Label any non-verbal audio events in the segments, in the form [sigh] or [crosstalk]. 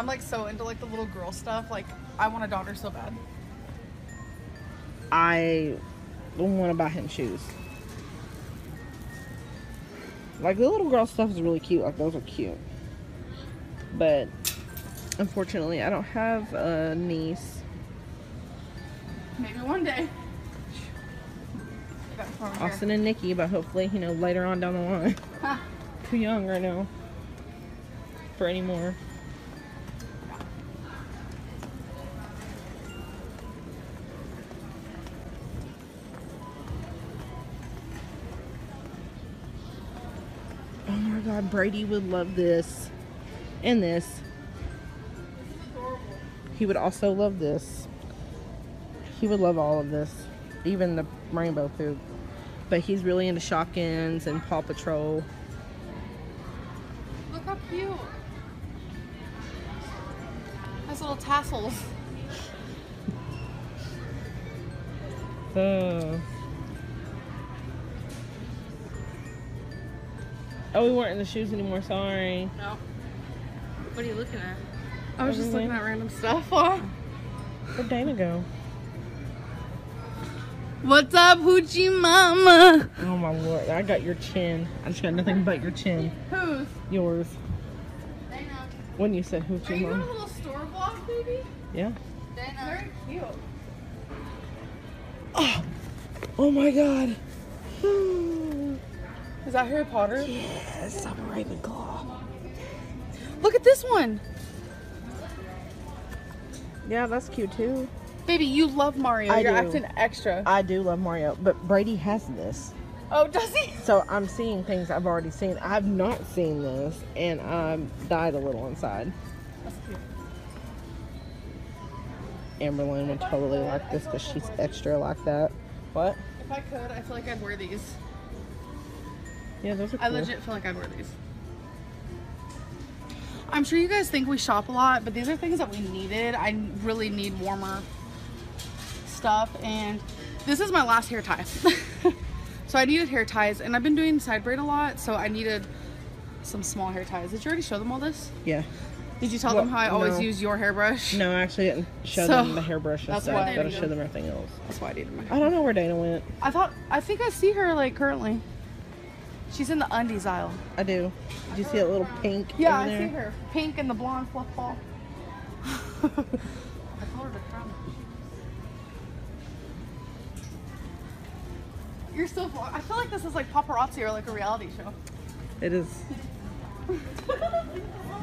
I'm like so into like the little girl stuff. Like I want a daughter so bad. I don't want to buy him shoes. Like the little girl stuff is really cute. Like those are cute. But unfortunately, I don't have a niece. Maybe one day. Here. Austin and Nikki, but hopefully, you know, later on down the line. [laughs] Too young right now for any more. Brady would love this and this. He would also love this. He would love all of this, even the rainbow food. But he's really into Shopkins and Paw Patrol. Look how cute. Has little tassels. Oh. Oh, we weren't in the shoes anymore. Sorry. No. What are you looking at? I was just Everything. looking at random stuff. [laughs] Where'd Dana go? What's up, Hoochie Mama? Oh my lord! I got your chin. I just got nothing but your chin. Who's? Yours. Dana. When you said Are hoochie you doing a little store vlog, baby? Yeah. Dana. Very cute. Oh. Oh my god. [sighs] [sighs] Is that Harry Potter? yes, I'm a Ravenclaw. Look at this one. Yeah, that's cute too. Baby, you love Mario. I You're do. acting extra. I do love Mario, but Brady has this. oh, does he? So I'm seeing things I've already seen. I've not seen this, and I died a little inside. That's cute. Amberlynn would totally like this because she's extra like that. What? If I could, I feel like I'd wear these. Yeah, those are cool. I legit feel like I'd wear these. I'm sure you guys think we shop a lot, but these are things that we needed. I really need warmer stuff, and this is my last hair tie. [laughs] so I needed hair ties, and I've been doing side braid a lot, so I needed some small hair ties. Did you already show them all this? Yeah. Did you tell Well, them how I always no. use your hairbrush? No, I actually didn't show So, them the hairbrush and that's stuff, why- I show them everything else. That's why I needed my. I don't know where Dana went. I thought I think I see her like currently. She's in the undies aisle. I do. Did you see that little pink? Yeah, I there? see her. Pink and the blonde fluff ball. [laughs] I told her to. You're so far. I feel like this is like paparazzi or like a reality show. It is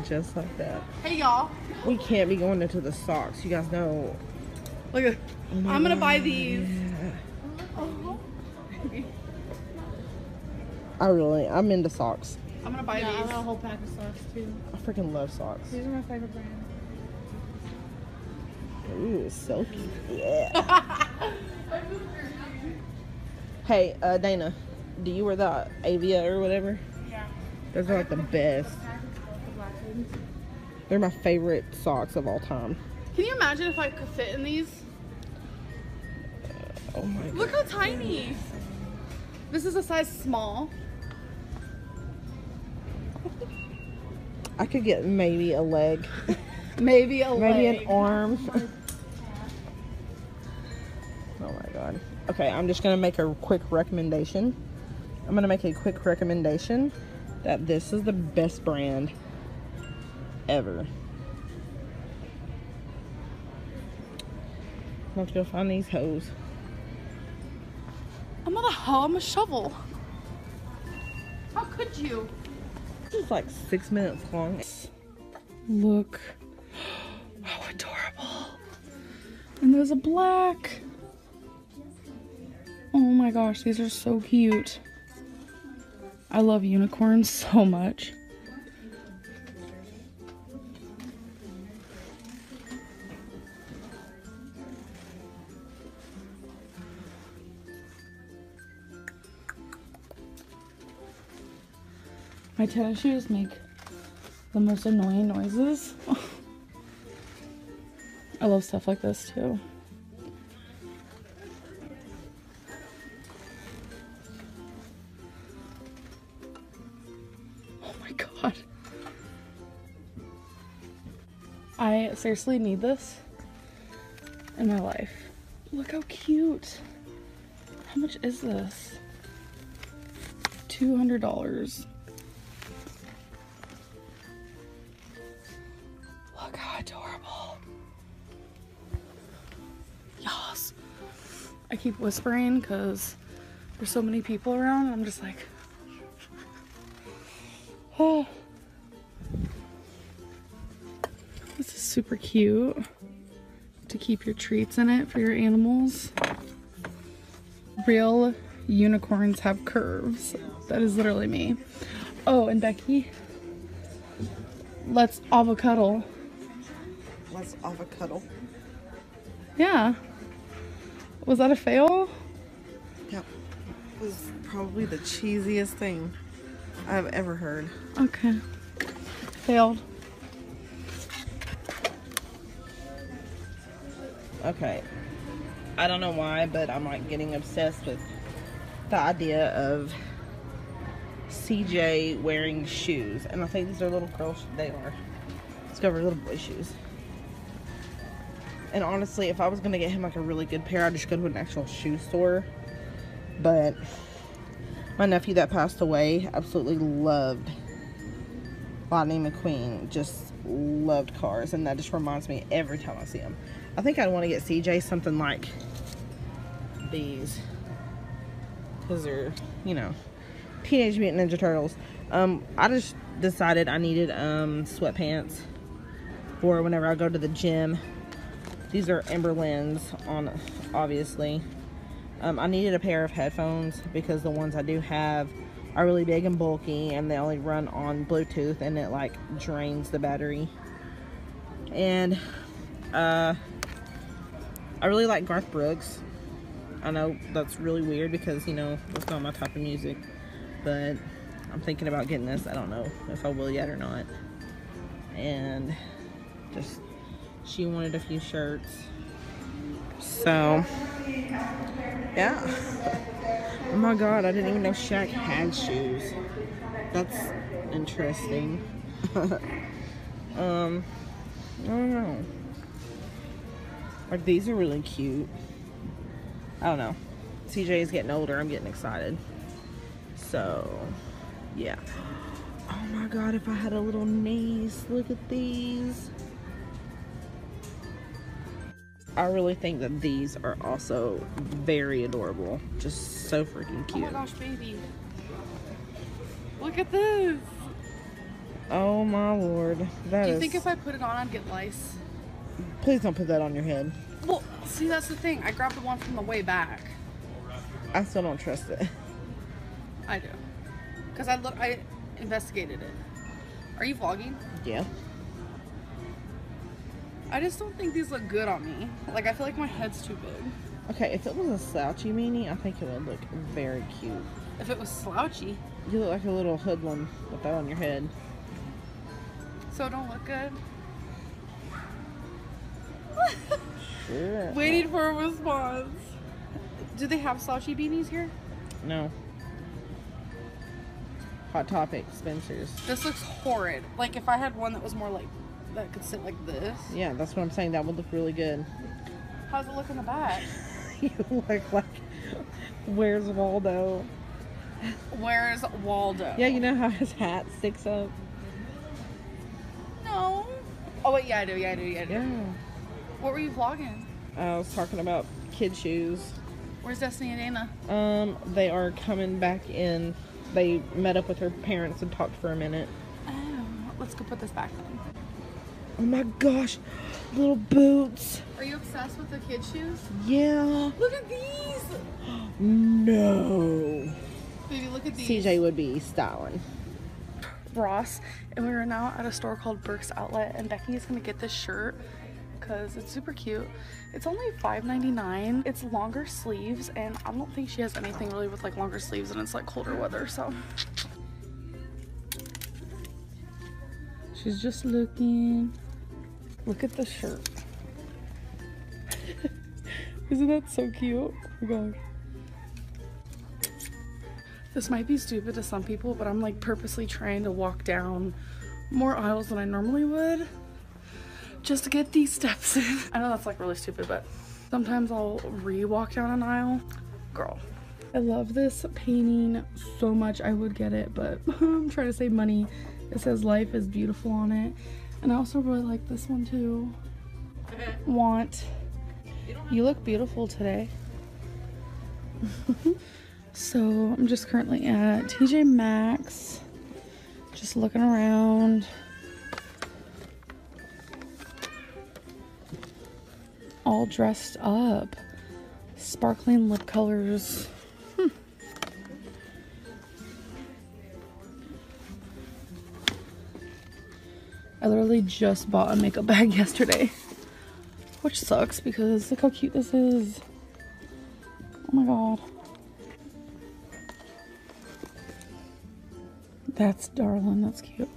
just like that. Hey y'all, We can't be going into the socks. You guys know. look at. Oh I'm gonna buy these. Yeah. Oh. I really, I'm into socks. I'm gonna buy Yeah, I these. got a whole pack of socks too. I freaking love socks. These are my favorite brand. Ooh, silky. Yeah. [laughs] hey, uh, Dana, do you wear the Avia or whatever? Yeah. Those are like the best. Pack of the black ones. They're my favorite socks of all time. Can you imagine if I could fit in these? Oh my god. Look how tiny. This is a size small. I could get maybe a leg, [laughs] Maybe a maybe leg. an arm. [laughs] [laughs] oh my god. Okay, I'm just gonna make a quick recommendation. I'm gonna make a quick recommendation that this is the best brand ever. Let's go find these hoes. I'm not a hoe, I'm a shovel. How could you? This is like six minutes long. Look. How adorable. And there's a black. Oh my gosh, these are so cute. I love unicorns [laughs] so much. Tennis shoes make the most annoying noises. [laughs] I love stuff like this too. Oh my god. I seriously need this in my life. Look how cute. How much is this? $200. Keep whispering because there's so many people around. I'm just like, [sighs] oh. This is super cute to keep your treats in it for your animals. Real unicorns have curves. That is literally me. Oh, and Becky, let's avocado. Let's avocado. Yeah. Was that a fail? Yep. was probably the cheesiest thing I've ever heard. Okay. Failed. Okay. I don't know why, but I'm like getting obsessed with the idea of CJ wearing shoes. And I think these are little girl they are. Discover little boy shoes. And honestly, if I was gonna get him like a really good pair, I'd just go to an actual shoe store. But my nephew that passed away absolutely loved Lightning McQueen. Just loved cars, and that just reminds me every time I see him. I think I'd want to get CJ something like these because they're, you know, Teenage Mutant Ninja Turtles. Um, I just decided I needed um sweatpants for whenever I go to the gym. These are Amberlynn's on, obviously. Um, I needed a pair of headphones because the ones I do have are really big and bulky and they only run on Bluetooth and it like drains the battery. And uh, I really like Garth Brooks. I know that's really weird because, you know, that's not my type of music. But I'm thinking about getting this. I don't know if I will yet or not. And just, she wanted a few shirts. So, yeah. [laughs] Oh my god, I didn't even know Shaq had shoes. That's interesting. [laughs] um, I don't know. Like, these are really cute. I don't know. CJ is getting older. I'm getting excited. So, yeah. Oh my god, if I had a little niece. Look at these. I really think that these are also very adorable. Just so freaking Oh cute. my gosh, baby. Look at this. Oh my lord. That Do you is- think if I put it on, I'd get lice? Please don't put that on your head. Well, see, that's the thing. I grabbed the one from the way back. I still don't trust it. [laughs] I do. Because I look, I investigated it. Are you vlogging? Yeah. I just don't think these look good on me. Like, I feel like my head's too big. Okay, if it was a slouchy meanie, I think it would look very cute. If it was slouchy, You look like a little hoodlum with that on your head. so it don't look good. Sure. Waiting for a response. Do they have slouchy beanies here? No. Hot Topic, Spencer's. This looks horrid. Like, if I had one that was more like, that could sit like this. Yeah, that's what I'm saying. That would look really good. [laughs] How's it look in the back? you look like Where's Waldo? Where's Waldo? Yeah, you know how his hat sticks up? No. Oh wait, yeah I do, yeah I do, yeah I do. Yeah. What were you vlogging? I was talking about kid shoes. Where's Destiny and Dana? Um, they are coming back in. They met up with her parents and talked for a minute. Oh, let's go put this back on. Oh my gosh, little boots. Are you obsessed with the kid shoes? Yeah. Look at these! No. Baby, look at these. CJ would be styling. Ross, and we are now at a store called Burke's Outlet, and Becky is gonna get this shirt because it's super cute. It's only $5.99. It's longer sleeves, and I don't think she has anything really with like longer sleeves, and it's like colder weather, so. She's just looking. Look at the shirt. [laughs] Isn't that so cute? Oh my gosh. This might be stupid to some people, but I'm like purposely trying to walk down more aisles than I normally would just to get these steps in. [laughs] I know that's like really stupid, but sometimes I'll re-walk down an aisle. Girl, I love this painting so much. I would get it, but [laughs] I'm trying to save money. It says life is beautiful on it. And I also really like this one too. Want. You look beautiful today. [laughs] so I'm just currently at TJ Maxx. Just looking around. All dressed up. Sparkling lip colors. I literally just bought a makeup bag [laughs] yesterday. Which sucks because look how cute this is. Oh my god. That's darling, that's cute.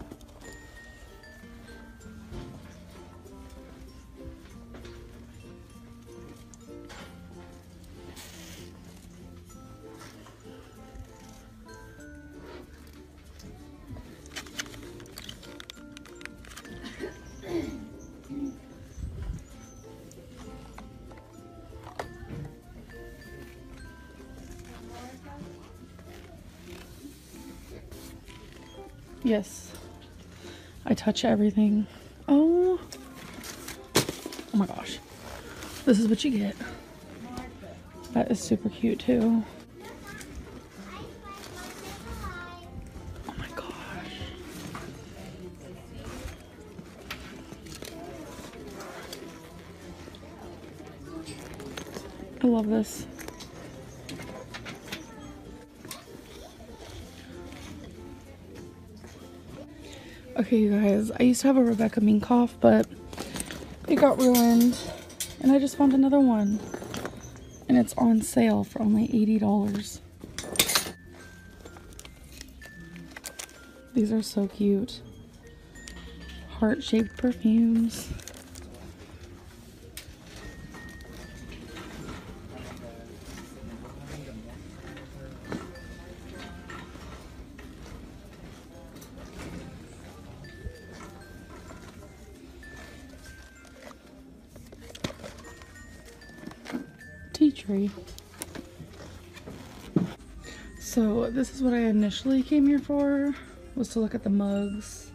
Yes. I touch everything. Oh. Oh my gosh. This is what you get. That is super cute too. Oh my gosh. I love this. Okay, you guys, I used to have a Rebecca Minkoff, but it got ruined. And I just found another one. And it's on sale for only $80. These are so cute. Heart-shaped perfumes. Tree. So this is what I initially came here for, was to look at the mugs.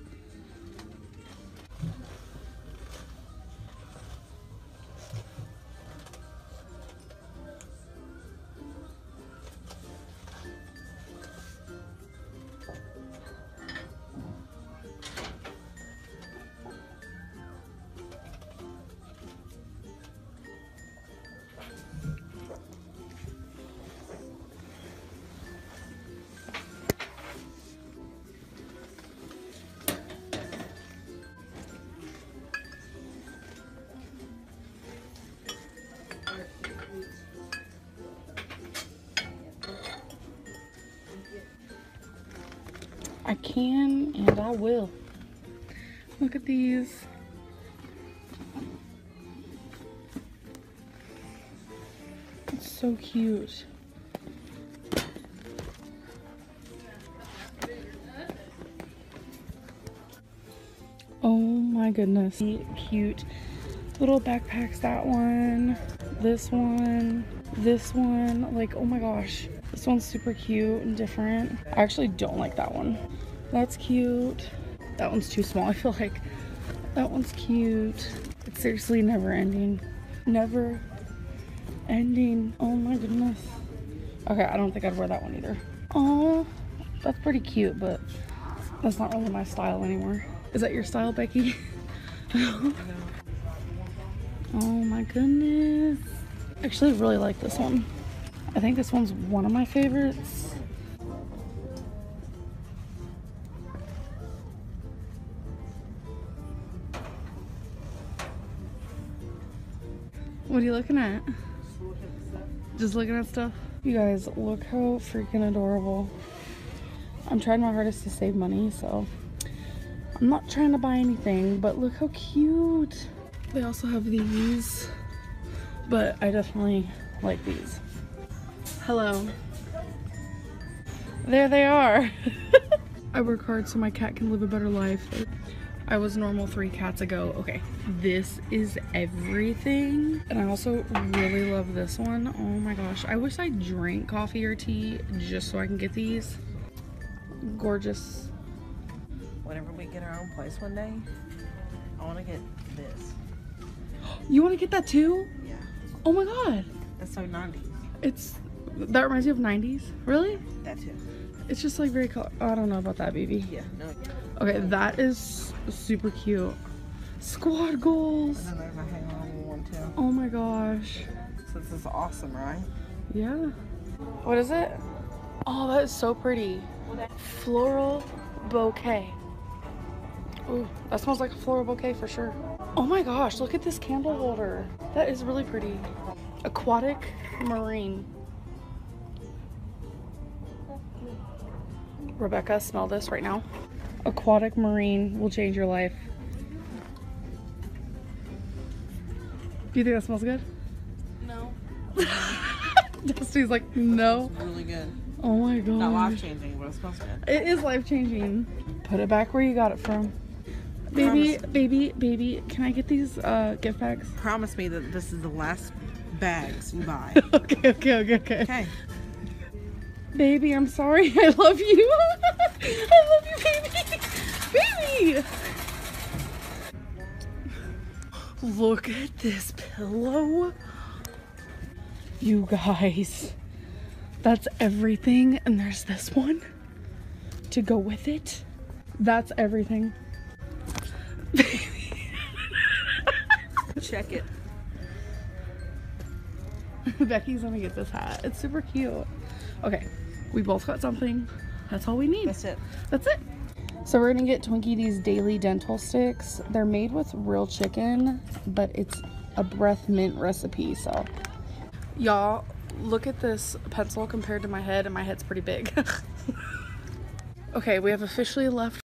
Can and I will. Look at these. It's so cute. Oh my goodness. Cute little backpacks, that one, this one, this one. Like, oh my gosh. This one's super cute and different. I actually don't like that one. That's cute. That one's too small. I feel like that one's cute. It's seriously never ending. Never ending. Oh my goodness. Okay, I don't think I'd wear that one either. Oh, that's pretty cute, but that's not really my style anymore. Is that your style, Becky? [laughs] oh my goodness. I actually really like this one. I think this one's one of my favorites. What are you looking at? Just looking at stuff? You guys, look how freaking adorable. I'm trying my hardest to save money, so I'm not trying to buy anything, but look how cute. They also have these, but I definitely like these. Hello. There they are. [laughs] I work hard so my cat can live a better life. I was normal three cats ago. Okay, this is everything. And I also really love this one. Oh my gosh. I wish I drank coffee or tea just so I can get these. Gorgeous. Whenever we get our own place one day, I want to get this. You want to get that too? Yeah. Oh my god. That's so 90s. It's that reminds me of 90s. Really? That too. It's just like very color. I don't know about that, baby. Yeah, no. Okay, that is super cute. Squad goals. And then there's a hang on one too. Oh my gosh. So this is awesome, right? Yeah. What is it? Oh, that is so pretty. Floral bouquet. Ooh, that smells like a floral bouquet for sure. Oh my gosh, look at this candle holder. That is really pretty. Aquatic marine. Rebecca, smell this right now. Aquatic marine will change your life. Do you think that smells good? No. [laughs] Dusty's like, no. Really good. Oh my god. Not life changing, but it smells good. It is life changing. Put it back where you got it from. Baby, Promise. baby, baby, can I get these uh, gift bags? Promise me that this is the last bags you buy. [laughs] okay, okay, okay, okay. okay. Baby, I'm sorry. [laughs] I love you. [laughs] I love you, baby. Baby. Look at this pillow. You guys. That's everything. And there's this one to go with it. That's everything. Baby. Check it. [laughs] Becky's gonna get this hat. It's super cute. Okay, we both got something. That's all we need. That's it. That's it. So we're gonna get Twinkie these daily dental sticks. They're made with real chicken, but it's a breath mint recipe. So, y'all, look at this pencil compared to my head, and my head's pretty big. [laughs] okay, we have officially left